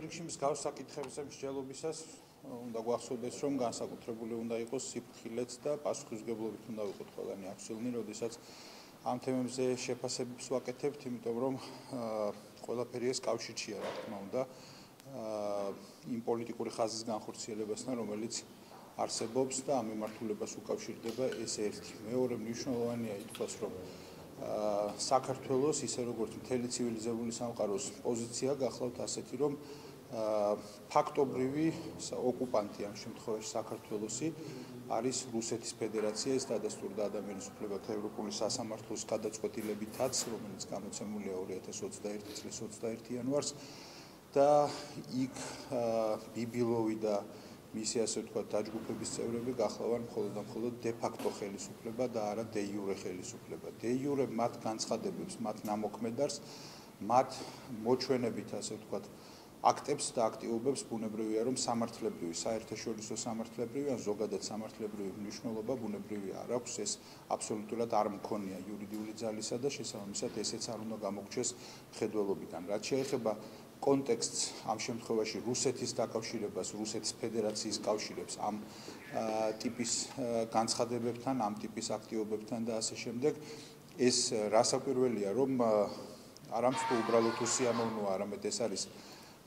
პირველ რიგში მსგავს საკითხებზე მსჯელობისას უნდა გვახსოვდეს, რომ განსაკუთრებული უნდა იყოს სიფრთხილეც და პასუხისგებლობით უნდა ვიყოთ ყველანი აქციონი, როდესაც ამ თემებზე შეფასებებს ვაკეთებთ, იმიტომ რომ ყველაფერი ეს კავშირშია, რა თქმა უნდა, იმ პოლიტიკური ხაზის განხორციელებასთან, რომელიც არსებობს და ამ მიმართულებას უკავშირდება ეს ერთი. მეორე მნიშვნელოვანია ითქვას, რომ საქართველოს ისე როგორც მთელი ცივილიზებული სამყაროს პოზიცია გახლავთ ასეთი, რომ ფაქტობრივი ოკუპანტი ამ შემთხვევაში საქართველოსი არის რუსეთის ფედერაცია ეს დადასტურდა ადამიანის უფლებათა ევროპული სასამართლოს გადაწყვეტილებითაც რომელიც გამოცემულია 2021 წლის 21 იანვარს და იქ ბიბილოვი და მისი ასე ვთქვათ დაჯგუფების წევრები გახლავენ მხოლოდ და მხოლოდ დე ფაქტო ხელისუფლება და არა დე იურე ხელისუფლება. დე იურე მათ განცხადებებს, მათ ნამოქმედარს, მათ მოჩვენებით ასე ვთქვათ აქტებს და აქტიობებს ბუნებრივია რომ სამართლებრივი საერთაშორისო სამართლებრივი ან ზოგადად სამართლებრივი მნიშვნელობა ბუნებრივია არ აქვს. ეს აბსოლუტურად არ მქონია იურიდიული ძალისა და შესაბამისად ესეც არ უნდა გამოგჩეს მხედველობიდან. რაც შეეხება კონტექსტს ამ შემთხვევაში რუსეთის დაკავშირებას რუსეთის ფედერაციის კავშირებს ამ ტიპის განცხადებებთან ამ ტიპის აქტიობებთან და ასე შემდეგ ეს რასაკვირველია რომ არამც უბრალოდ უსიამოვნოა არამედ ეს არის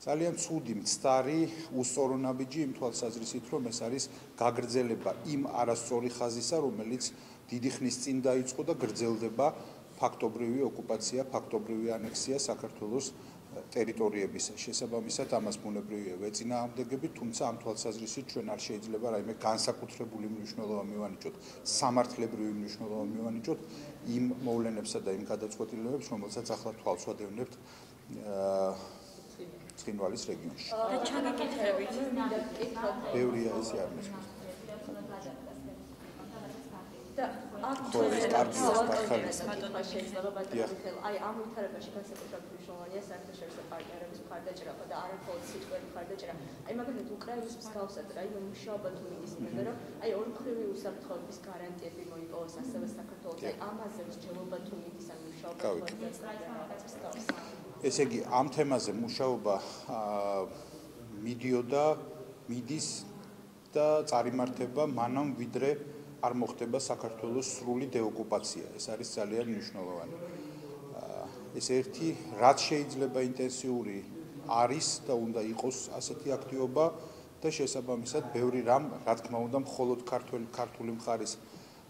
ძალიან ცუდი მცდარი უსწორონაბიჯი იმ თვალსაზრისით რომ ეს არის გაგრძელება იმ არასწორი ხაზისა რომელიც დიდი ხნის წინ დაიწყო და გრძელდება ფაქტობრივი ოკუპაცია ფაქტობრივი ანექსია საქართველოს ტერიტორიების შესაბამისად ამას ბუნებრივია ვეწინააღმდეგები თუმცა ამ თვალსაზრისით ჩვენ არ შეიძლება რაიმე განსაკუთრებული მნიშვნელობა მივანიჭოთ სამართლებრივი მნიშვნელობა მივანიჭოთ იმ მოვლენებსა და იმ გადაწყვეტილებებს რომელსაც ახლა თვალს ვადევნებთ ცხინვალის რეგიონში. და ჩაგეკითხებით, ბევრია ეს არნესმის. და აქ ეს კარგია საქართველოს ბატონმა შეიძლება ბატონო აი ამ ვითარებაში განსაკუთრებით მნიშვნელოვანია საერთაშორისო პარტნიორების მხარდაჭერა და არა მხოლოდ სიტყვები მხარდაჭერა აი მაგალითად უკრაინის მსგავსად რა იმ მუშაობა თუ მიგისმენდა რომ აი ორმხრივი უსაფრთხოების გარანტიები მოიპოვოს ასევე საქართველოს აი ამაზე მსჯელობა თუ მიდის ამ მუშაობა ესე იგი ამ თემაზე მუშაობა მიდიოდა მიდის და წარიმართება მანამ ვიდრე არ მოხდება საქართველოს სრული დეოკუპაცია. ეს არის ძალიან მნიშვნელოვანი. ეს ერთი რაც შეიძლება ინტენსიური არის და უნდა იყოს ასეთი აქტივობა და შესაბამისად ბევრი რამ, რა თქმა უნდა, მხოლოდ ქართული ქართული მხარის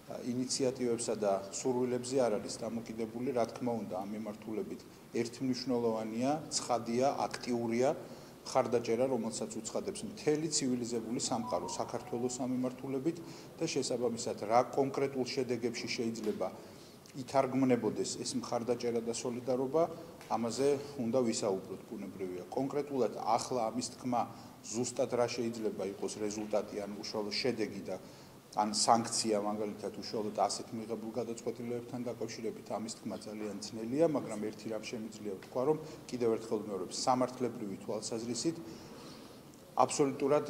ინიციატივებსა და სურვილებზე არ არის დამოკიდებული, რა თქმა უნდა, ამ მიმართულებით ერთი მნიშვნელოვანია, ცხადია, აქტიურია ხარდაჭერა, რომელსაც უცხადებს მთელი ცივილიზებული სამყარო საქართველოს სამიმართულებით და შესაბამისად რა კონკრეტულ შედეგებში შეიძლება ითარგმნებოდეს ეს მხარდაჭერა და სოლიდარობა, ამაზე უნდა ვისაუბროთ ბუნებრივია. კონკრეტულად ახლა ამის თქმა ზუსტად რა შეიძლება იყოს რეზულტატი ან უშუალო შედეგი და ან სანქცია მაგალითად უშუალოდ ასეთ მიღებულ გადაწყვეტილებებთან დაკავშირებით ამის თქმა ძალიან ძნელია, მაგრამ ერთი რამ შემიძლია ვთქვა, რომ კიდევ ერთხელ ვიმეორებ, სამართლებრივი თვალსაზრისით აბსოლუტურად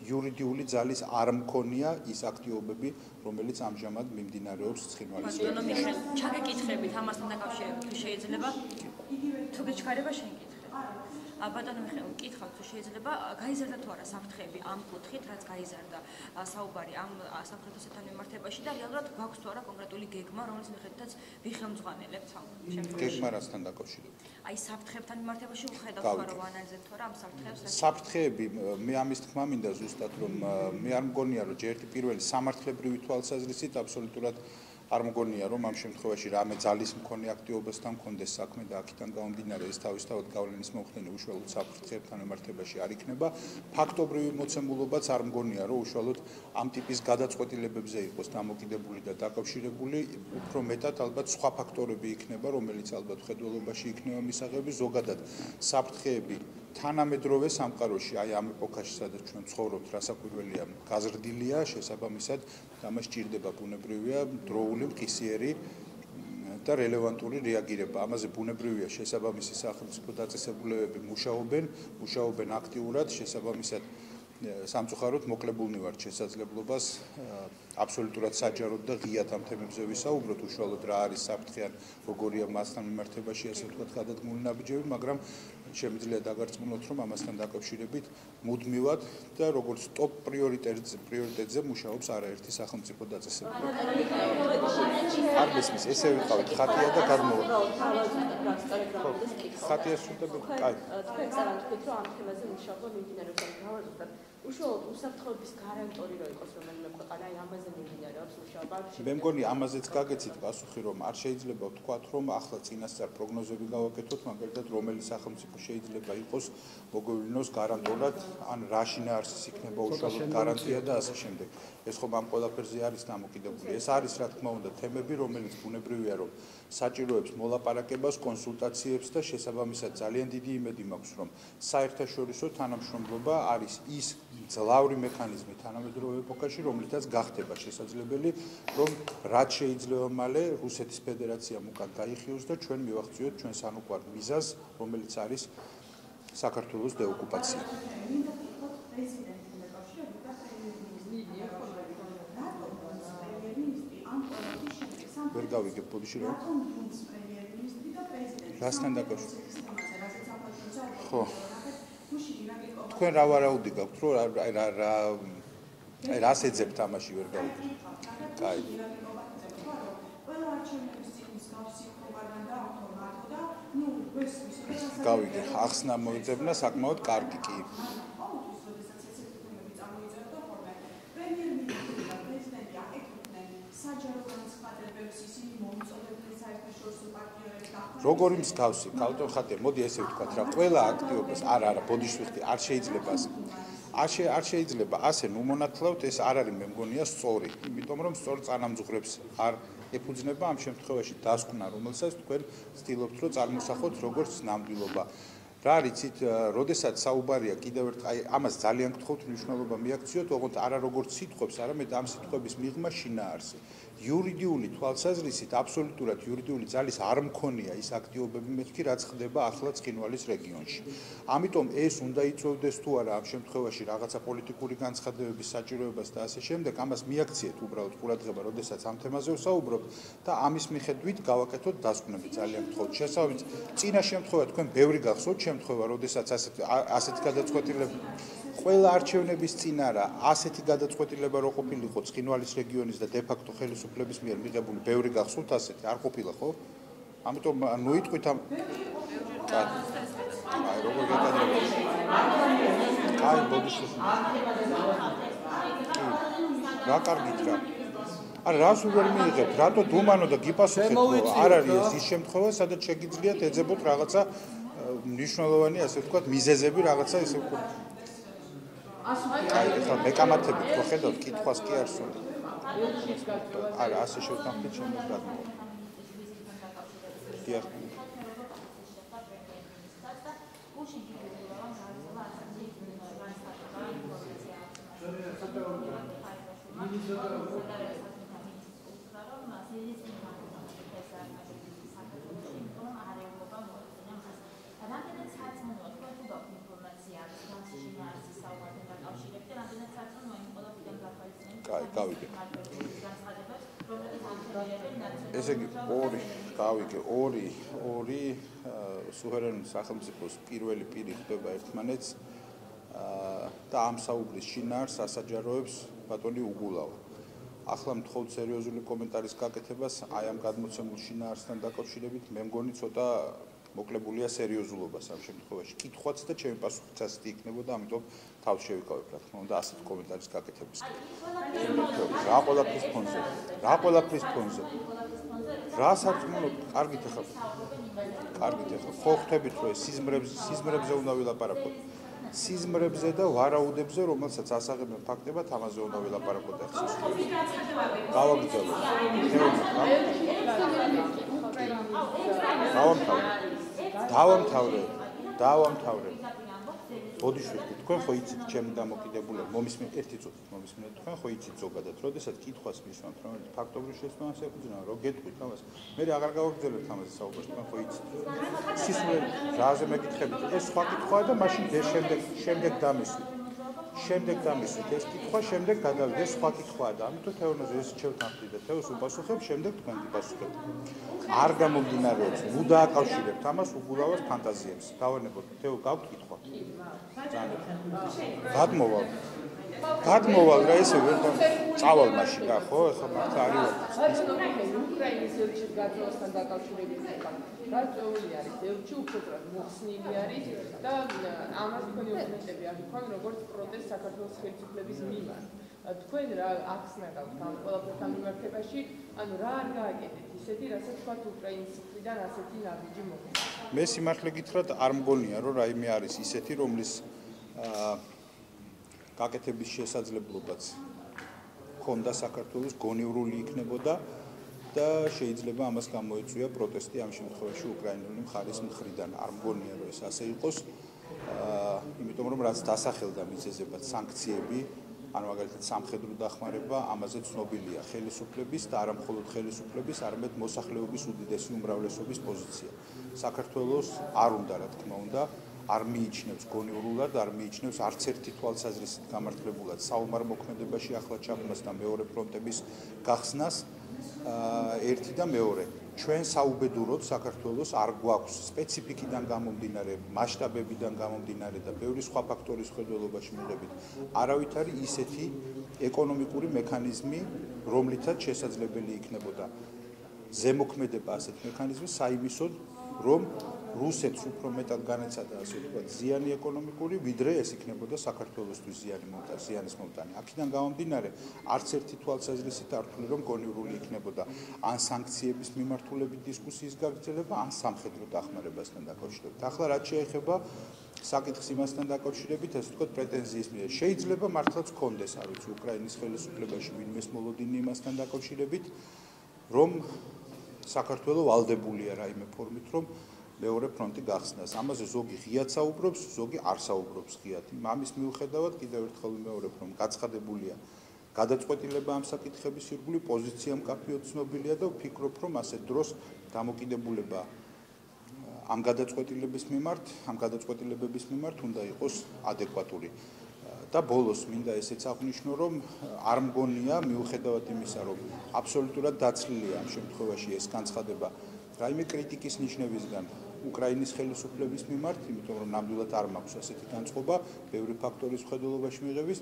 იურიდიული ძალის არ მქონია ის აქტივობები, რომელიც ამჟამად მიმდინარეობს ცხინვალის რეგიონში. ჩაგეკითხებით ამასთან დაკავშირებით შეიძლება თუ გეჩქარება შენ კითხე. ბატონო მიხეილ კითხავთ თუ შეიძლება გაიზარდა თუ არა საფრთხეები ამ კუთხით რაც გაიზარდა საუბარი ამ საფრთხეთა სათან მიმართებაში და რეალურად გვაქვს თუ არა კონკრეტული გეგმა რომელიც მიხედვითაც ვიხელმძღვანელებთ ამ შემთხვევაში? გეგმა რასთან დაკავშირებით? აი საფრთხეებთან მიმართებაში ვხედავთ თუ არა ვანალიზებთ თუ არა ამ საფრთხეებს საფრთხეები მე ამის თქმა მინდა ზუსტად რომ მე არ მგონია რომ ჯერ ერთი პირველი სამართლებრივი თვალსაზრისით აბსოლუტურად არ მგონია რომ ამ შემთხვევაში რამე ძალის მქონე აქტივობასთან კონდეს საქმე და აქედან გამომდინარე ეს თავისთავად გავლენის მომხდენი უშუალოდ საფრთხეებთან ემართებაში არ იქნება. ფაქტობრივი მოცემულობაც არ მგონია რომ უშუალოდ ამ ტიპის გადაწყვეტილებებზე იყოს დამოკიდებული და დაკავშირებული. უფრო მეტად ალბათ სხვა ფაქტორები იქნება რომელიც ალბათ ხედველობაში იქნება მისაღები. ზოგადად საფრთხეები თანამედროვე სამყაროში, აი ამ ეპოქაში, სადაც ჩვენ ცხოვრობთ, რასაკვირველია, გაზრდილია, შესაბამისად, ამას ჭირდება ბუნებრივია, დროული, მყისიერი და რელევანტური რეაგირება. ამაზე ბუნებრივია შესაბამისი სახელმწიფო დაწესებულებები მუშაობენ, მუშაობენ აქტიურად, შესაბამისად სამწუხაროდ მოკლებულნი ვართ შესაძლებლობას აბსოლუტურად საჯაროდ და ღიად ამ თემებზე ვისაუბროთ, უშუალოდ რა არის საფრთხე ან როგორია მასთან მიმართებაში ასე ვთქვათ გადადგმული ნაბიჯები, მაგრამ შემიძლია დაგარწმუნოთ, რომ ამასთან დაკავშირებით მუდმივად და როგორც ტოპ პრიორიტეტზე პრიორიტეტზე მუშაობს არაერთი სახელმწიფო დაწესებულება. არ მისმის, ესე ვიყავით ხათია და გადმოვა. ხათია სულტები, კაი. თქვენ წარანთქვით, რომ ამ თემაზე მუშაობა მიმდინარეობს ამ გავაზრდათ. უშუალოდ უსაფრთხოების გარანტორი რო იყოს რომელიმე ქვეყანა, აი ამაზე მიმდინარეობს მუშაობა. მე მგონი ამაზეც გაგეცით პასუხი, რომ არ შეიძლება ვთქვათ, რომ ახლა წინასწარ პროგნოზები გავაკეთოთ, მაგალითად, რომელი სახელმწიფო შეიძლება იყოს მოგვივლინოს გარანტორად, ან რა შინაარსის იქნება უშუალოდ გარანტია და ასე შემდეგ. ეს ხომ ამ ყველაფერზე არის დამოკიდებული. ეს არის რა თქმა უნდა თემები, რომელიც ბუნებრივია, რომ საჭიროებს მოლაპარაკებას, კონსულტაციებს და შესაბამისად ძალიან დიდი იმედი მაქვს, რომ საერთაშორისო თანამშრომლობა არის ის ძლავრი მექანიზმი თანამედროვე ეპოქაში, რომლითაც გახდება შესაძლებელი, რომ რაც შეიძლება მალე რუსეთის ფედერაციამ უკან გაიხიოს და ჩვენ მივახციოთ ჩვენ სანუკვარ ვიზას, რომელიც არის საქართველოს დეოკუპაცია. ვერ გავიგებ პოდიში რა? რასთან დაკავშირებით? ხო. თქვენ რა ვარაუდი გაქვთ რომ აი რა რა აი რას ეძებთ ამაში ვერ გავიგე. კაი. გავიგე, ახსნა მოიძებნა საკმაოდ კარგი კი. როგორი მსგავსი კალტო ხატე მოდი ესე ვთქვათ რა ყველა აქტიობას არა არა ბოდიშვიხტი არ შეიძლება არ არ შეიძლება ასე ნუ მონათლავთ ეს არ არის მე მგონია სწორი იმიტომ რომ სწორ წანამძღვრებს არ ეფუძნება ამ შემთხვევაში დასკვნა რომელსაც თქვენ ცდილობთ რომ წარმოსახოთ როგორც ნამდვილობა რა არიცით, როდესაც საუბარია კიდევ ერთ აი ამას ძალიან გთხოვთ მნიშვნელობა მიაქციოთ, ოღონდ არა როგორც სიტყვებს, არამედ ამ სიტყვების მიღმა შინაარსი. იურიდიული თვალსაზრისით აბსოლუტურად იურიდიული ძალის არ მქონია ის აქტივობები მეთქი რაც ხდება ახლა ცხინვალის რეგიონში. ამიტომ ეს უნდა იწოვდეს თუ არა ამ შემთხვევაში რაღაცა პოლიტიკური განცხადებების საჭიროებას და ასე შემდეგ, ამას მიაქციეთ უბრალოდ ყურადღება, როდესაც ამ თემაზე ვსაუბრობ და ამის მიხედვით გავაკეთოთ დასკვნები ძალიან გთხოვთ. შესაბამისად, წინა შემთხვევა თქვენ ბევრი გახსოვთ შემთხვევა, როდესაც ასეთ ასეთი გადაწყვეტილება ყველა არჩევნების წინ არა ასეთი გადაწყვეტილება რო ყოფილიყო ცხინვალის რეგიონის და დე-ფაქტო ხელისუფლების მიერ მიღებული ბევრი გახსოვთ ასეთი არ ყოფილა ხო? ამიტომ ნუ იტყვით ამ აი როგორ გეკადრებთ? აი ბოდიში. რა კარგით რა. არა რას ვერ მიიღებთ? რატო დუმანო და გიპასუხეთ? არ არის ეს ის შემთხვევა, სადაც შეგიძლიათ ეძებოთ რაღაცა მნიშვნელოვანი ასე ვთქვათ მიზეზები რაღაცა ესე ვთქვათ აი ხო მეკამათებით ხო ხედავთ კითხვას კი არ სულ არა ასე შევთანხმდით შემდგომ გადმოვა დიახ. კაი, გავიგე. ესე იგი ორი, გავიგე, ორი, ორი სუვერენ სახელმწიფოს პირველი პირი ხდება ერთმანეთს და ამ საუბრის შინაარს ასაჯაროებს ბატონი უგულავა. ახლა მთხოვთ სერიოზული კომენტარის გაკეთებას აი ამ გადმოცემულ შინაარსთან დაკავშირებით, მე მგონი ცოტა მოკლებულია სერიოზულობას ამ შემთხვევაში. კითხვაც და ჩემი პასუხიც ასეთი იქნებოდა, ამიტომ თავს შევიკავებ, რა თქმა უნდა, ასეთ კომენტარის გაკეთებას. რა ყველაფრის ფონზე? რა ყველაფრის ფონზე? რა სარწმუნო, კარგით ახლა. კარგით ახლა. ხო ხვდებით, რომ სიზმრებზე, სიზმრებზე უნდა ვილაპარაკოთ. სიზმრებზე და ვარაუდებზე, რომელსაც ასაღებენ ფაქტებად, ამაზე უნდა ვილაპარაკოთ ახლა. გავაგრძელოთ. დავამთავრე. დავამთავრე დავამთავრე. ბოდიშვილი თქვენ ხო იცით ჩემი დამოკიდებულება მომისმე ერთი წუთი მომისმე თქვენ ხო იცით ზოგადად როდესაც კითხვას მისვამთ რომ ფაქტობრივ შესწავლას ეკუთვნა რომ გეტყვით ამას. მე აღარ გავაგრძელებთ ამაზე საუბარს თქვენ ხო იცით. სისულე რაზე მეკითხებით? ეს სხვა კითხვაა და მაშინ შემდეგ შემდეგ დამისვით შემდეგ დამისვით ეს კითხვა, შემდეგ გადავიდე სხვა კითხვაა და ამიტომ თეონოზე ეს შევთანხმდი და თეოს უპასუხებ, შემდეგ თქვენ გიპასუხებთ. არ გამომდინარეობს, ნუ დააკავშირებთ ამას უგულავას ფანტაზიებს. დავანებოთ, თეო გაქვთ კითხვა? ძალიან. გადმოვალ. გადმოვალ რა ესე ვერ წავალ მაშინ რა ხო ეხლა მართლა არის უკრაინის ელჩის გაძლევასთან დაკავშირებით ხება რა წეული არის ელჩი უფრო მოხსნილი არის და ამას თქვენი ოპონენტები არ თქვენ როგორც პროტესტ საქართველოს ხელისუფლების მიმართ თქვენ რა გაქვთ ამ ყველაფერთან მიმართებაში ანუ რა არ გააკეთეთ ისეთი რასაც თქვათ უკრაინის მხრიდან ასეთი ნაბიჯი მოხდა მე სიმართლე გითხრათ არ მგონია რომ რაიმე არის ისეთი რომლის აა გაკეთების შესაძლებლობაც ხონდა საქართველოს გონევრული იქნებოდა და შეიძლება ამას გამოიწვია პროტესტი ამ შემთხვევაში უკრაინული მხარის მხრიდან. არ მგონია რომ ეს ასე იყოს. აა იმიტომ რომ რაც დასახელდა მიზეზებად სანქციები, ანუ მაგალითად სამხედრო დახმარება, ამაზე ცნობილია ხელისუფლების და არა მხოლოდ ხელისუფლების, არამედ მოსახლეობის უდიდესი უმრავლესობის პოზიცია. საქართველოს არ უნდა, რა თქმა უნდა, არ მიიჩნევს გონივრულად, არ მიიჩნევს არც ერთი თვალსაზრისით გამართლებულად საომარ მოქმედებაში ახლა ჩაბმას და მეორე ფრონტების გახსნას. ერთი და მეორე. ჩვენ საუბედუროდ საქართველოს არ გვაქვს სპეციფიკიდან გამომდინარე, მასშტაბებიდან გამომდინარე და ბევრი სხვა ფაქტორის ხედველობაში მიღებით. არავითარი ისეთი ეკონომიკური მექანიზმი, რომლითაც შესაძლებელი იქნებოდა ზემოქმედება ასეთ მექანიზმის საიმისოდ, რომ რუსეთს უფრო მეტად განეცადა ასე ვთქვათ ზიანი ეკონომიკური, ვიდრე ეს იქნებოდა საქართველოსთვის ზიანი მომტანი, ზიანის მომტანი. აქედან გამომდინარე, არც ერთი თვალსაზრისით არ თვლი რომ კონიურული იქნებოდა ან სანქციების მიმართულებით დისკუსიის გაგრძელება, ან სამხედრო დახმარებასთან დაკავშირებით. ახლა რაც შეეხება საკითხს იმასთან დაკავშირებით, ასე ვთქვათ პრეტენზიის მიერ შეიძლება მართლაც კონდეს, არ ვიცი, უკრაინის ხელისუფლებაში ვინმეს მოლოდინი იმასთან დაკავშირებით, რომ საქართველოს ვალდებულია რაიმე ფორმით, რომ მეორე ფრონტი გახსნას. ამაზე ზოგი ღიად საუბრობს, ზოგი არ საუბრობს ღიად. მამის მიუხედავად კიდევ ერთხელ მეორე ფრონტი გაცხადებულია. გადაწყვეტილება ამ საკითხების ირგვლივ პოზიცია მკაფიოდ ცნობილია და ვფიქრობ, რომ ასე დროს დამოკიდებულება ამ გადაწყვეტილების მიმართ, ამ გადაწყვეტილებების მიმართ უნდა იყოს ადეკვატური. და ბოლოს მინდა ესეც აღნიშნო, რომ არ მგონია მიუხედავად იმისა, რომ აბსოლუტურად დაცლილია ამ შემთხვევაში ეს განცხადება რაიმე კრიტიკის ნიშნებისგან უკრაინის ხელისუფლების მიმართ, იმიტომ რომ ნამდვილად არ მაქვს ასეთი განწყობა, ბევრი ფაქტორის ხედულობაში მიღების,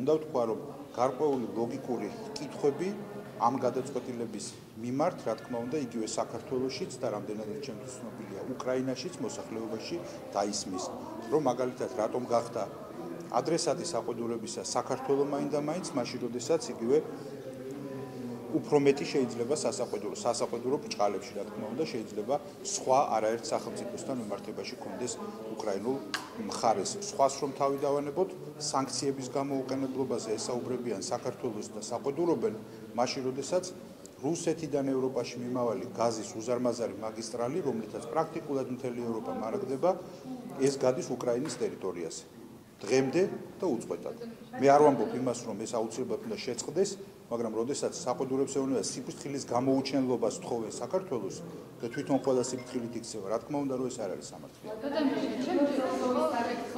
უნდა ვთქვა, რომ გარკვეული ლოგიკური კითხვები ამ გადაწყვეტილების მიმართ, რა თქმა უნდა, იგივე საქართველოსშიც და რამდენადაც ჩემთვის ცნობილია, უკრაინაშიც მოსახლეობაში დაისმის, რომ მაგალითად რატომ გახდა ადრესატი საყიდურებისა საქართველოს მაინდა-მაინც მაშინ, როდესაც იგივე უფრო მეტი შეიძლება სასაყვედურო სასაყვედურო ბრჭყალებში რა თქმა უნდა შეიძლება სხვა არაერთ სახელმწიფოსთან მიმართებაში კონდეს უკრაინულ მხარეს. სხვას რომ თავი დავანებოთ სანქციების გამოუყენებლობაზე ესაუბრებიან საქართველოს და საყვედურობენ მაშინ როდესაც რუსეთიდან ევროპაში მიმავალი გაზის უზარმაზარი მაგისტრალი რომლითაც პრაქტიკულად მთელი ევროპა მარაგდება ეს გადის უკრაინის ტერიტორიაზე დღემდე და უწყვეტად. მე არ ვამბობ იმას რომ ეს აუცილებლად უნდა შეწყდეს მაგრამ როდესაც საყდურებს ეუბნება სიფრთხილის გამოუჩენლობას თხოვენ საქართველოს და თვითონ ყველა სიფრთხილით იქცევა რა თქმა უნდა რომ ეს არ არის სამართლიანი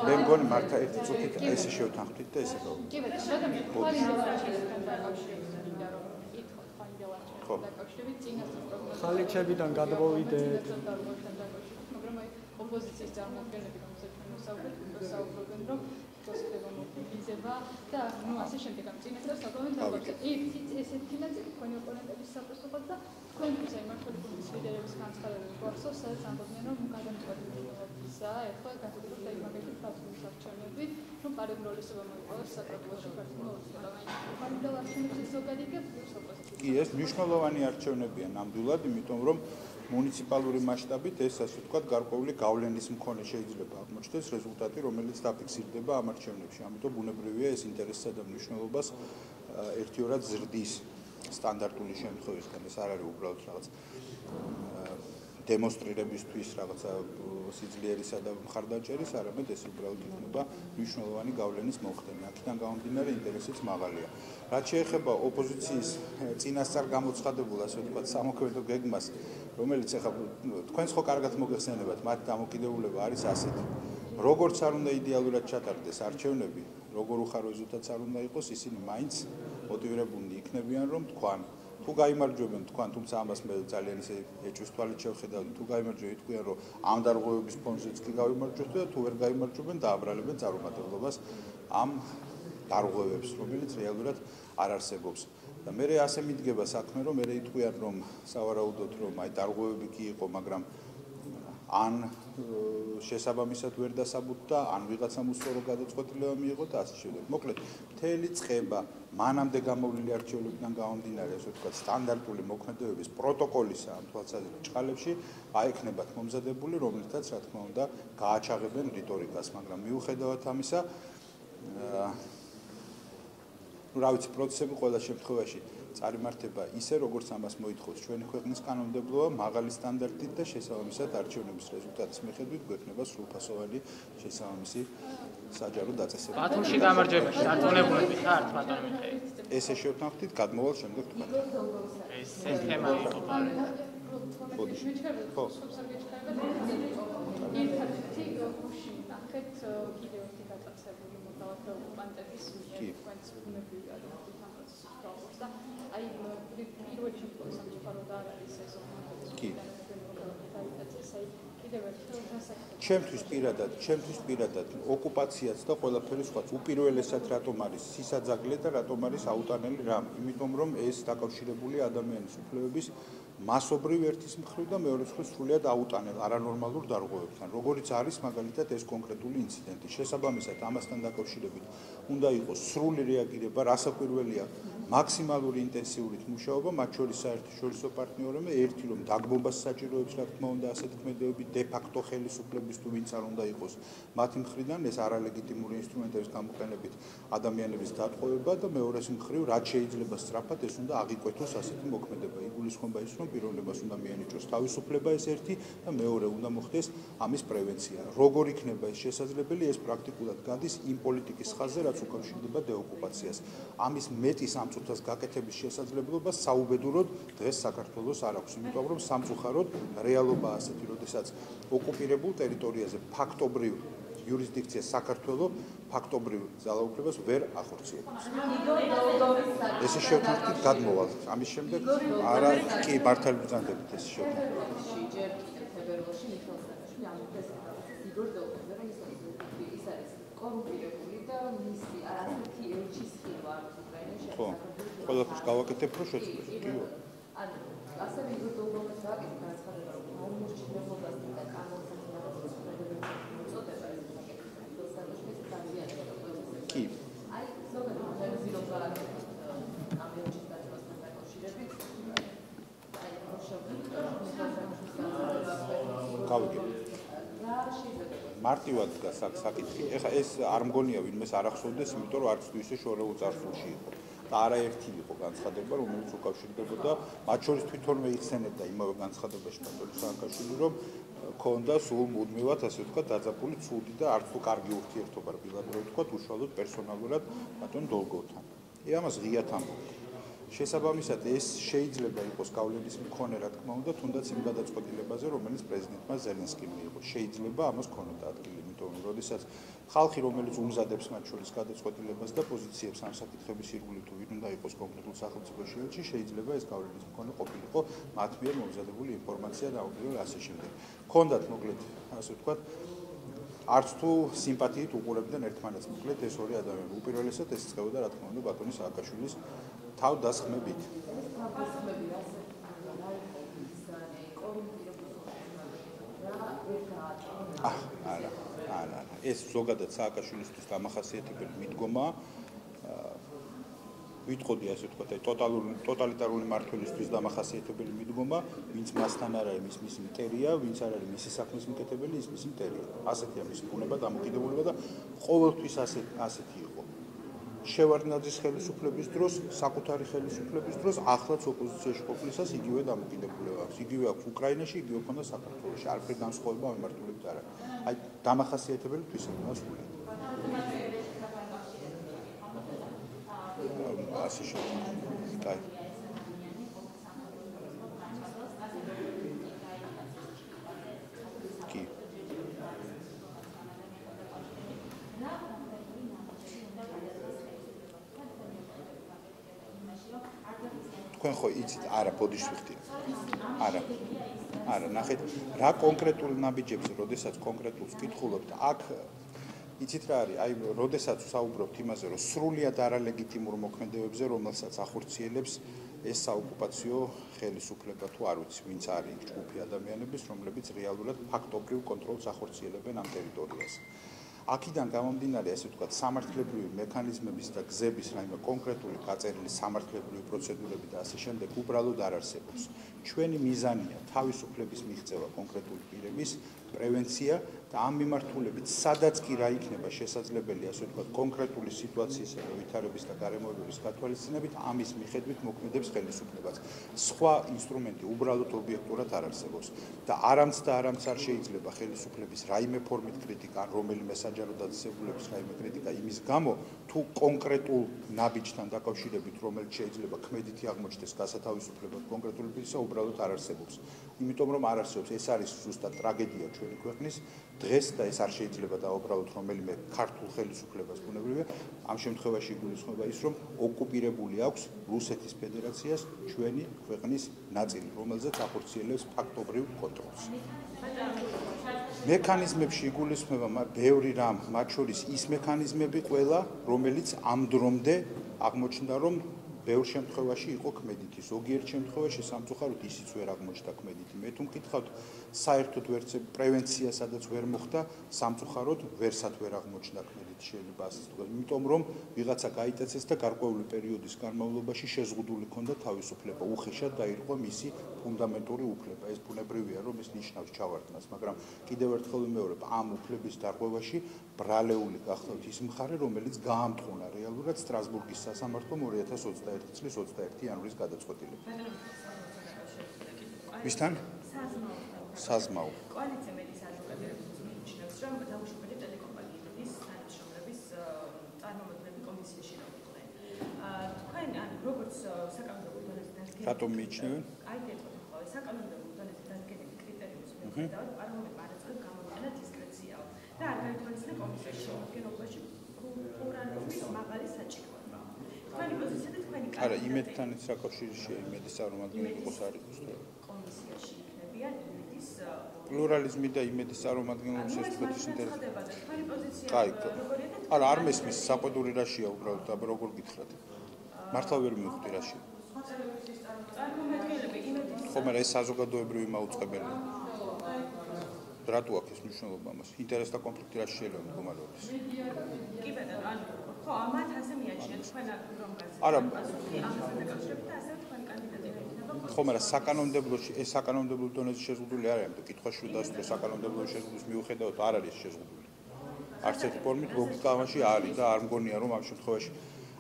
მე მგონი მართა ერთი წუთით ესე შევთანხმდით და ესე გავიგე კი ბატონო რადგან ხალიჩებიდან გადმოვიდეთ მაგრამ აი ოპოზიციის წარმოადგენლები რომელსაც ჩვენ ვსაუბრობთ ვსაუბრობენ რომ ხდება მობილიზება და ნუ ასე შემდეგ ამ წინასწარ საკუთარ ალბათ ის ესეთი ნაწილი თქვენი ოპონენტების საპასუხოდ და თქვენთვის აი მართლობის ლიდერების განცხადებები გვახსოვს სადაც ამბობდნენ რომ გადამწყვეტებისა ეხლა გაგრძელოთ აი მაგალითად პატრონის არჩევნები რომ პარემროლისება მოიყოლოს საკრებულოში ქართულობით პარემროლ არჩევნებში ზოგადი და კი ეს მნიშვნელოვანი არჩევნებია ნამდვილად იმიტომ რომ მუნიციპალური მასშტაბით ეს ასე ვთქვათ გარკვეული გავლენის მქონე შეიძლება აღმოჩნდეს რეზულტატი რომელიც დაფიქსირდება ამ არჩევნებში ამიტომ ბუნებრივია ეს ინტერესსა და მნიშვნელობას ერთიორად ზრდის სტანდარტული შემთხვევისგან ეს არ არის უბრალოდ რაღაც დემონსტრირებისთვის რაღაცა სიძლიერისა და მხარდაჭერის, არამედ ეს უბრალოდ იქნება მნიშვნელოვანი გავლენის მოხდენა. აქედან გამომდინარე ინტერესიც მაღალია. რაც შეეხება ოპოზიციის წინასწარ გამოცხადებულ, ასე ვთქვათ, სამოქმედო გეგმას, რომელიც ახლა თქვენს ხო კარგად მოგეხსენებათ, მათ დამოკიდებულება არის ასეთი. როგორც არ უნდა იდეალურად ჩატარდეს არჩევნები, როგორ უხაროზითაც არ უნდა იყოს, ისინი მაინც მოტივირებულნი იქნებიან, რომ თქვან თუ გამოიმარჯვებენ თქვენ, თუმცა ამას მე ძალიან ისე ეჭვის თვალით შევხედავდი, თუ გამოიმარჯვებენ, თქვენ რომ ამ დარღვევების ფონზეც კი გამოიმარჯვებთ და თუ ვერ გამოიმარჯვებენ, დააბრალებენ წარუმატებლობას ამ დარღვევებს, რომელიც რეალურად არ არსებობს. და მე ასე მიდგება საქმე, რომ მე იტყვიან, რომ სავარაუდოდ რომ აი დარღვევები კი იყო, მაგრამ ან შესაბამისად ვერ დასაბუთდა, ან ვიღაცამ უსწორო გადაწყვეტილება მიიღო და ასე შემდეგ. მოკლედ, მთელი წება მანამდე გამოვლილი არჩევნებიდან გამომდინარე, ასე ვთქვათ, სტანდარტული მოქმედებების პროტოკოლისა ამ თვალსაზრისით ჭყალებში აიქნებათ მომზადებული, რომლითაც რა თქმა უნდა გააჩაღებენ რიტორიკას, მაგრამ მიუხედავად ამისა, ну, რა ვიცი, პროცესები ყველა შემთხვევაში წარიმართება ისე, როგორც ამას მოითხოვს ჩვენი ქვეყნის კანონმდებლობა, მაღალი სტანდარტით და შესაბამისად არჩევნების რეზულტატის მიხედვით გვექნება სრულფასოვანი შესაბამისი საჯარო დაწესება. ბათუმში გამარჯვებაში დარწმუნებულები ხართ, ბატონო მიხეილ? ესე შევთანხმდით, გადმოვალ შემდეგ თქვა. ეს თემა იყო პარე. ხო. ერთადერთი გუშინ ნახეთ კიდევ ერთი გატაცებული მოთავაზე ოკუპანტების მიერ თქვენს ბუნებრივი ადამიანის და აი პირველი შემთხვევა სამწუხარო და არ არის ეს კი. ჩემთვის პირადად, ჩემთვის პირადად ოკუპაციაც და ყველაფერი სხვაც. უპირველესად რატომ არის სისაძაგლე და რატომ არის აუტანელი რამ? იმიტომ რომ ეს დაკავშირებული ადამიანის უფლებების მასობრივ ერთის მხრივ და მეორე მხრივ სრულიად აუტანელ არანორმალურ დარღვევებთან, როგორიც არის მაგალითად ეს კონკრეტული ინციდენტი. შესაბამისად, ამასთან დაკავშირებით უნდა იყოს სრული რეაგირება, რასაკვირველია, მაქსიმალური ინტენსიურით მუშაობა, მათ შორის საერთაშორისო პარტნიორებმა, ერთი რომ დაგმობას საჭიროებს, რა თქმა უნდა, ასეთ ქმედებები დე ფაქტო ხელისუფლების თუ ვინც არ უნდა იყოს მათი მხრიდან ეს არალეგიტიმური ინსტრუმენტების გამოყენებით ადამიანების დატყვევება და მეორეს მხრივ რაც შეიძლება სწრაფად ეს უნდა აღიკვეთოს ასეთი მოქმედება. იგულისხმება ის, რომ პიროვნებას უნდა მიანიჭოს თავისუფლება ეს ერთი და მეორე უნდა მოხდეს ამის პრევენცია. როგორ იქნება ეს შესაძლებელი? ეს პრაქტიკულად გადის იმ პოლიტიკის ხაზზე, რაც უკავშირდება დეოკუპაციას. ამის მეტი სამწუხაროს გაკეთების შესაძლებლობა საუბედუროდ დღეს საქართველოს არ აქვს, იმიტომ რომ სამწუხაროდ რეალობა ასეთი, როდესაც ოკუპირებულ ტერიტორიაზე ფაქტობრივ იურისდიქცია საქართველოს ფაქტობრივ ძალაუფლებას ვერ ახორციელებს. ესე შევთანხმდით გადმოვალ. ამის შემდეგ არა კი მართალი ბრძანდებით ეს შევთანხმდით. ჯერ ფედერალში მიხელსაშვილი ამიტომ იგორ დაუხმე რომ ის არის კორუმპირებული და მისი არასეთი ელჩის ხილვა უკრაინაში. ყველაფერს გავაკეთებ რომ შეცვლით. კიო. ანუ ასევე იგორ დაუხმეს გააკეთა განცხადება რომ აუმორჩილებობას და კანონს კი აი ზოგადად რეალიზირება ამ ეჭის დაწესებასთან დაკავშირებით აი გავიგე მარტივად დგას აქ საკითხი. ეხლა ეს არ მგონია ვინმეს არ ახსოვდეს, იმიტომ რომ არც თუ ისე შორეულ წარსულში იყო. და არაერთი იყო განცხადება, რომელიც უკავშირდებოდა მათ შორის თვითონვე იხსენებდა იმავე განცხადებაში ბატონი სააკაშვილი, რომ ქონდა სულ მუდმივად ასე ვთქვა დაძაბული ცუდი და არც თუ კარგი ურთიერთობა რბილად რო ვთქვა უშუალოდ პერსონალურად ბატონ დოლგოთან. ე ამას ღიათ ამბობ. შესაბამისად ეს შეიძლება იყოს გავლენის მქონე რა თქმა უნდა თუნდაც იმ გადაწყვეტილებაზე რომელიც პრეზიდენტმა ზელენსკიმ მიიღო შეიძლება ამას ქონოდა ადგილი იმიტომ რომ როდესაც ხალხი რომელიც უმზადებს მათ შორის გადაწყვეტილებას და პოზიციებს ამ საკითხების ირგვლივ თუ ვინ უნდა იყოს კონკრეტულ სახელმწიფო შეელჩი შეიძლება ეს გავლენის მქონე ყოფილიყო მათ მიერ მომზადებული ინფორმაცია და აუდიო ასე შემდეგ. ქონდათ მოკლედ ასე ვთქვათ არც თუ სიმპათიით უყურებდნენ ერთმანეთს. მოკლედ ეს ორი ადამიანი. უპირველესად ეს წეოდა რა თქმა უნდა ბატონი სააკაშვილის თავ დასხმებით. არა, არა, ეს ზოგადად სააკაშვილისთვის დამახასიათებელი მიდგომა ვიტყოდი ასე ვთქვათ, აი ტოტალური ტოტალიტარული მართლისთვის დამახასიათებელი მიდგომა, ვინც მასთან არ არის მის მის იმპერია, ვინც არ არის მისი საქმის მკეთებელი, ის მის იმპერია. ასეთია მის ბუნება, დამოკიდებულება და ყოველთვის ასე ასეთი იყო. შევარდნაძის ხელისუფლების დროს, საკუთარი ხელისუფლების დროს, ახლაც ოპოზიციაში ყოფნისას იგივე დამოკიდებულება აქვს. იგივე აქვს უკრაინაში, იგივე ქონდა საქართველოში. არაფერი განსხვავება მიმართულებით არ არის. აი, დამახასიათებელი თვისებაა სულ. ასე შეიძლება. კაი. თქვენ ხო იცით არა ბოდიშ ვიხდიან არა არა ნახეთ რა კონკრეტულ ნაბიჯებს როდესაც კონკრეტულს კითხულობთ აქ იცით რა არის აი როდესაც საუბრობთ იმაზე რომ სრულიად არალეგიტიმურ მოქმედებებზე რომელსაც ახორციელებს ეს საოკუპაციო ხელისუფლება თუ არ ვიცი ვინც არის ჯგუფი ადამიანების რომლებიც რეალურად ფაქტობრივ კონტროლს ახორციელებენ ამ ტერიტორიაზე აქედან გამომდინარე ასე ვთქვათ სამართლებრივი მექანიზმების და გზების რაიმე კონკრეტული გაწერილი სამართლებრივი პროცედურები და ასე შემდეგ უბრალოდ არ არსებობს. ჩვენი მიზანია თავისუფლების მიღწევა კონკრეტული პირების პრევენცია და ამ მიმართულებით სადაც კი რა იქნება შესაძლებელი ასე ვთქვათ კონკრეტული სიტუაციისა და ვითარების და გარემოებების გათვალისწინებით ამის მიხედვით მოქმედებს ხელისუფლებას. სხვა ინსტრუმენტი უბრალოდ ობიექტურად არ არსებობს და არამც და არამც არ შეიძლება ხელისუფლების რაიმე ფორმით კრიტიკა რომელიმე საჯარო დაწესებულების რაიმე კრიტიკა იმის გამო თუ კონკრეტულ ნაბიჯთან დაკავშირებით რომელიც შეიძლება ქმედითი აღმოჩნდეს გასათავისუფლებლად კონკრეტული პირისა უბრალოდ არ არსებობს. იმიტომ რომ არ არსებობს. ეს არის ზუსტად ტრაგედია ჩვენი ქვეყნის დღეს და ეს არ შეიძლება დაუბრალოთ რომელიმე ქართულ ხელისუფლებას ბუნებრივია. ამ შემთხვევაში გულისხმობა ის რომ ოკუპირებული აქვს რუსეთის ფედერაციას ჩვენი ქვეყნის ნაწილი რომელზეც ახორციელებს ფაქტობრივ კონტროლს მექანიზმებში იგულისხმება ბევრი რამ მათ შორის ის მექანიზმები ყველა რომელიც ამ დრომდე აღმოჩნდა რომ ბევრ შემთხვევაში იყო ქმედითი. ზოგიერთ შემთხვევაში სამწუხაროდ ისიც ვერ აღმოჩნდა ქმედითი. მე თუ მკითხავთ, საერთოდ ვერც პრევენცია სადაც ვერ მოხდა, სამწუხაროდ ვერსად ვერ აღმოჩნდა ქმედითი შეიძლება ასე თქვა. იმიტომ რომ ვიღაცა გაიტაცეს და გარკვეული პერიოდის განმავლობაში შეზღუდული ქონდა თავისუფლება, უხეშად დაირღვა მისი ფუნდამენტური უფლება. ეს ბუნებრივია, რომ ეს ნიშნავს ჩავარდნას, მაგრამ კიდევ ერთხელ ვიმეორებ, ამ უფლების დარღვევაში ბრალეული გახლავთ ის მხარე, რომელიც გაამტყუნა რეალურად სტრასბურგის სასამართლომ 2021 21 წლის 21 იანვრის გადაწყვეტილება. ვისთან? საზმაო. საზმაო. კოალიცია მედის ადვოკატებს მიჩნევს, რომ დაუშვებელი ტელეკომპანიების თანამშრომლების წარმომადგენლები კომისიაში რომ იყვნენ. აა თქვენ ან როგორც საკანონმდებლო დონეზე დადგენილი რატომ მიჩნევენ? აი გეტყვით ხოლმე საკანონმდებლო დონეზე დადგენილი კრიტერიუმის მიხედვით პარლამენტმა არაცხად გამოვიდა დისკრეციაო და არ გაითვალისწინა კომისიაში შემოგენობაში პლურალიზმის მაღალი საჭირო. თქვენი პოზიცია და თქვენი კანონი. არა, იმედთანაც საკავშირში იმედის წარმომადგენლები იყოს არის კომისიაში იქნებიან იმედის პლურალიზმი და იმედის წარმომადგენლები შეერთებადის ინტერესები. თქვენი პოზიცია კაი. არა, არ მესმის საყვედური რაშია უბრალოდ და როგორ გითხრათ. მართლა ვერ მივხვდი იმედის ხომ არა ეს საზოგადოებრივი მაუწყებელია. რატო აქვს ეს მნიშვნელობა მას? ინტერესთა კონფლიქტი რა შეიძლება მდგომარეობის? კი ბატონო, ანუ ხო, ამათ ასე მიაჩნიათ თქვენ რომ გასაგებია. არა. ამასთან დაკავშირებით ასე თქვენ კანდიდატები იქნება. ხო, მაგრამ საკანონმდებლოში ეს საკანონმდებლო დონეზე შეზღუდული არ არის, ამიტომ კითხვა შევდას, რომ საკანონმდებლო შეზღუდვის მიუხედავად არ არის შეზღუდული. არც ერთ ფორმით ლოგიკა ამაში არის და არ მგონია რომ ამ შემთხვევაში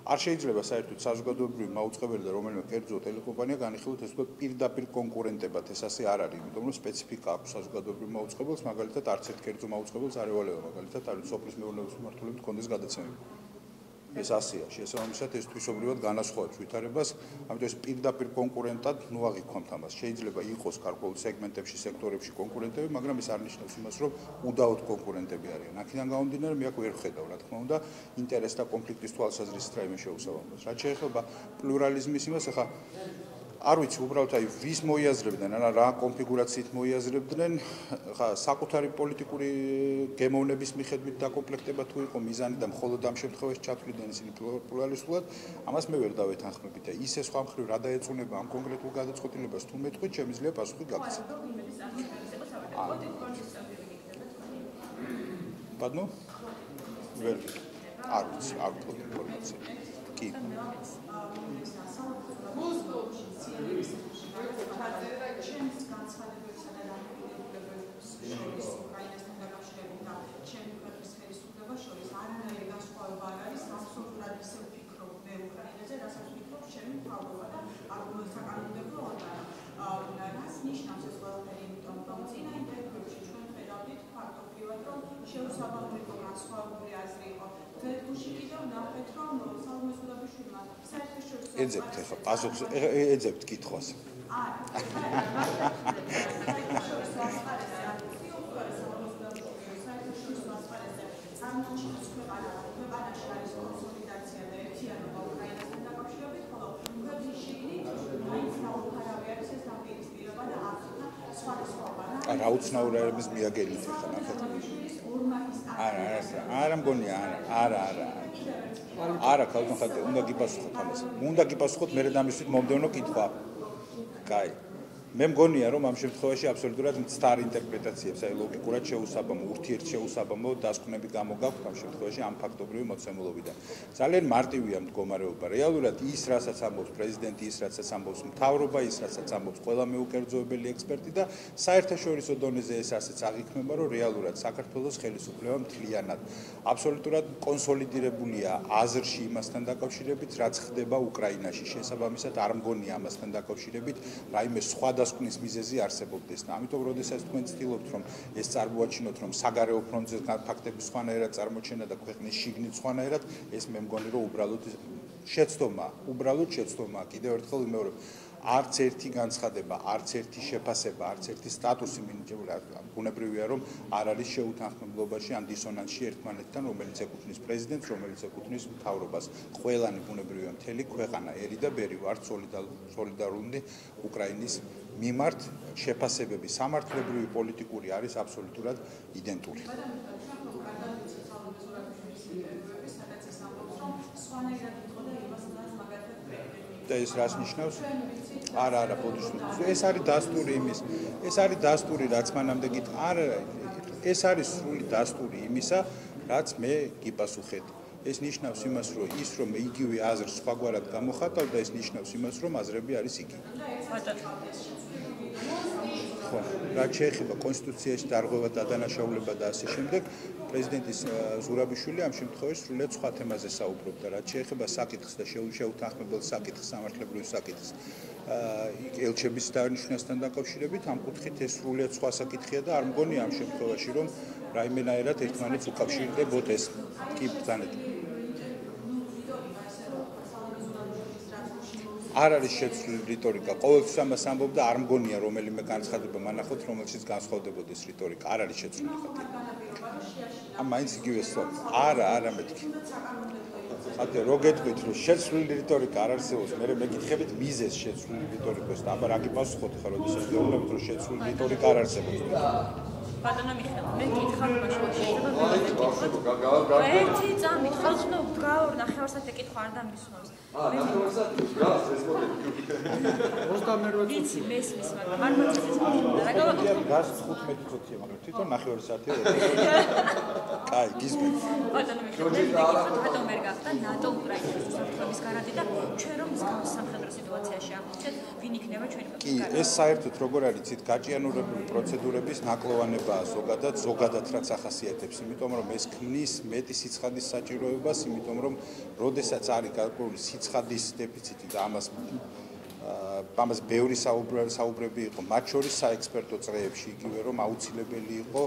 არ შეიძლება საერთოდ საზოგადოებრივი მაუწყებელი და რომელიმე კერძო ტელეკომპანია განიხილოთ ეს უკვე პირდაპირ კონკურენტებად. ეს ასე არ არის იმიტომ რომ სპეციფიკა აქვს საზოგადოებრივ მაუწყებელს მაგალითად არც ერთ კერძო მაუწყებელს არ ევალება მაგალითად არის სოფლის მეურნეობის მმართველობის კონდეს გადაცემები ეს ასია შესაბამისად ეს თვისობრივად განასხვავებს ვითარებას ამიტომ ეს პირდაპირ კონკურენტად ნუ აღიქვამთ ამას შეიძლება იყოს გარკვეულ სეგმენტებში სექტორებში კონკურენტები მაგრამ ეს არ ნიშნავს იმას რომ უდაოდ კონკურენტები არიან. აქედან გამომდინარე მე აქ ვერ ხედავ რა თქმა უნდა ინტერესთა კონფლიქტის თვალსაზრისით რაიმე შეუსაბამოს რაც შეეხება პლურალიზმის იმას ახლა არ ვიცი უბრალოდ აი ვის მოიაზრებდნენ ან რა კონფიგურაციით მოიაზრებდნენ? ხა საკუთარი პოლიტიკური გემოვნების მიხედვით დაკომპლექტება თუ იყო მიზანი და მხოლოდ ამ შემთხვევაში ჩათვლიდან ისინი პლურალისტულად? ამას მე ვერ დავეთანხმები და ისე სხვა მხრივ რა დაეწუნება ამ კონკრეტულ გადაწყვეტილებას? თუ მეტყვი შემიძლია პასუხი გაგცე ბატონო ვერ არ ვიცი არ ვთქვი ინფორმაცია კი ჩემს განცხადებებსა და დაკავშირებებს შორის უკრაინასთან დაკავშირებით და ჩემი ქვეყნის ხელისუფლება შორის არანაირი განსხვავება არ არის აბსოლუტურად ისე ვფიქრობ მე უკრაინაზე რასაც ვფიქრობ ჩემი მთავრობა და საკანონმდებლო ორგანო რას ნიშნავს ეს ყველაფერი იმიტომ რომ წინა ინტერვიუში ჩვენ ხედავდით ფაქტობრივად რომ შეუსაბამო იყო განსხვავებული აზრი იყო თეთრში კიდევ ნახეთ რომ სალომე სულაბიშვილმა საერთაშორისო ეძებთ ახლა პასუხს ეძებთ კითხვას ქვეყანა ქვეყანაში არის კონსოლიდაცია და ერთიანობა უკრაინასთან დაკავშირებით, ხოლო ქვეყნის შიგნით მაინც დაუფარავი არის ეს დაპირისპირება და ახლა სხვადასხვაობა. რა უცნაურების მიაგენით ახლა ნახეთ. არა, არა, არა მგონია, არა, არა, არა. არა, ქალბატონ ხატი, უნდა გიპასუხოთ ამას. უნდა გიპასუხოთ მე რამისთვის მომდევნო კითხვა. კაი. მე მგონია რომ ამ შემთხვევაში აბსოლუტურად მცდარ ინტერპრეტაციებს, აი ლოგიკურად შეუსაბამო, ურთიერთშეუსაბამო დასკვნები გამოგაქვთ ამ შემთხვევაში ამ ფაქტობრივი მოცემულობიდან. ძალიან მარტივია მდგომარეობა. რეალურად ის, რასაც ამბობს პრეზიდენტი, ის, რასაც ამბობს მთავრობა, ის, რასაც ამბობს ყველა მეუკერძოებელი ექსპერტი და საერთაშორისო დონეზე ეს ასეც აღიქმება, რომ რეალურად საქართველოს ხელისუფლება მთლიანად აბსოლუტურად კონსოლიდირებულია აზრში იმასთან დაკავშირებით, რაც ხდება უკრაინაში. შესაბამისად არ მგონია ამასთან დაკავშირებით რაიმე სხვა გადასკვნის მიზეზი არსებობდეს და ამიტომ როდესაც თქვენ ცდილობთ რომ ეს წარმოაჩინოთ რომ საგარეო ფრონტზე ფაქტები სხვანაირად წარმოჩენა და ქვეყნის შიგნით სხვანაირად ეს მე მგონი რომ უბრალოდ შეცდომა უბრალოდ შეცდომა კიდევ ერთხელ ვიმეორებ არც ერთი განცხადება, არც ერთი შეფასება, არც ერთი სტატუსი მინიჭებული ბუნებრივია რომ არ არის შეუთანხმებლობაში ან დისონანსში ერთმანეთთან, რომელიც ეკუთვნის პრეზიდენტს, რომელიც ეკუთვნის მთავრობას. ყველანი ბუნებრივია მთელი ქვეყანა ერი და ბერი ვართ სოლიდარული უკრაინის მიმართ შეფასებები სამართლებრივი პოლიტიკური არის აბსოლუტურად იდენტური. და ეს რას ნიშნავს? არა, არა, ბოდიშს. ეს არის დასტური იმის. ეს არის დასტური, რაც მანამდე გით. არა, ეს არის სრული დასტური იმისა, რაც მე გიპასუხეთ. ეს ნიშნავს იმას, რომ ის რომ იგივე აზრს სხვაგვარად გამოხატავ და ეს ნიშნავს იმას, რომ აზრები არის იგივე. ხო, რა შეეხება კონსტიტუციაში დარღვევა და დანაშაულება და ასე შემდეგ, პრეზიდენტის ზურაბიშვილი ამ შემთხვევაში სრულიად სხვა თემაზე საუბრობდა, რა შეეხება საკითხს და შეუთანხმებელ საკითხს, სამართლებრივ საკითხს. აა ელჩების დანიშნასთან დაკავშირებით ამ კუთხით ეს სრულიად სხვა საკითხია და არ მგონია ამ შემთხვევაში რომ რაიმენაერად ერთმანეთს უკავშირდებოდეს. კი, ბრძანეთ. არ არის შეცვლილი რიტორიკა. ყოველთვის ამას ამბობდა, არ მგონია რომელიმე განცხადება მანახოთ, რომელშიც განსხვავდებოდეს რიტორიკა. არ არის შეცვლილი ხათი. ამ მაინც იგივე სწორ. არა, არა მეთქი. ხათი რო გეტყვით, რომ შეცვლილი რიტორიკა არ არსებობს, მე მეკითხებით მიზეს შეცვლილი რიტორიკოს და აბა რა გიპასუხოთ ხარ, როდესაც გეუბნებით, რომ შეცვლილი რიტორიკა არ არსებობს. ბატონო მიხეილ, მე გითხარ მაშინ შეიძლება ერთი წამი ხალხს ნუ გაურ ნახევარსათი კითხვა არ დამისვავს. აა ნახევარსათი გას ეს მოდები. 28 წუთი. მესმის მაგრამ არ მოწესეს. რა გავაკეთე? გას 15 წუთია, მაგრამ თვითონ ნახევარსათია. კაი, გიზმენ. ბატონო მიხეილ, ბატონო ვერ გახდა ნატო უკრაინის უსაფრთხოების გარანტი და ჩვენ რომ სამხედრო სიტუაციაში აღვწეთ, ვინ იქნება ჩვენი კი, ეს საერთოდ როგორ არის ცით გაჭიანურებული პროცედურების ნაკლოვანება ხდება ზოგადად ზოგადად რაც ახასიათებს იმიტომ რომ ეს ქმნის მეტი სიცხადის საჭიროებას იმიტომ რომ როდესაც არის გარკვეული სიცხადის დეფიციტი და ამას ამას ბევრი საუბრები იყო მათ შორის საექსპერტო წრეებში იგივე რომ აუცილებელი იყო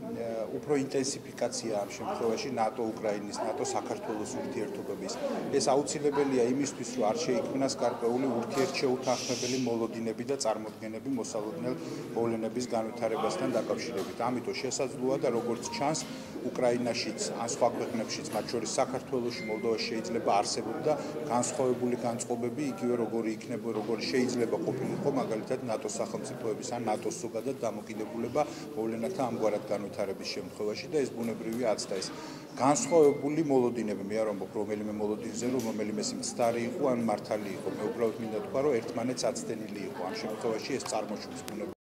უფრო ინტენსიფიკაცია ამ შემთხვევაში ნატო-უკრაინის, ნატო-საქართველოს ურთიერთობების. ეს აუცილებელია იმისთვის, რომ არ შეიქმნას გარკვეული ურთიერთშეუთანხმებელი მოლოდინები და წარმოქმნები მოსალოდნელ მოვლენების განვითარებასთან დაკავშირებით. ამიტომ შესაძლოა და როგორც ჩანს, უკრაინაშიც, ან სხვა ქვეყნებშიც, მათ შორის საქართველოში, მოლდოვაში შეიძლება არსებობდა განსხვავებული განწყობები, იგივე როგორი იქნება, როგორი შეიძლება ყოფილიყო მაგალითად ნატოს სახელმწიფოების ან ნატოს ზოგადად დამოკიდებულება მოვლენათა ამგვარად განვითარებაში. განვითარების შემთხვევაში და ეს ბუნებრივია და ეს განსხვავებული მოლოდინები მე არ ამბობ რომელიმე მოლოდინზე რომ რომელიმე სიმცდარი იყო ან მართალი იყო. მე უბრალოდ მინდა თქვა რომ ერთმანეთს აცდენილი იყო. ამ შემთხვევაში ეს წარმოშობს ბუნებრივია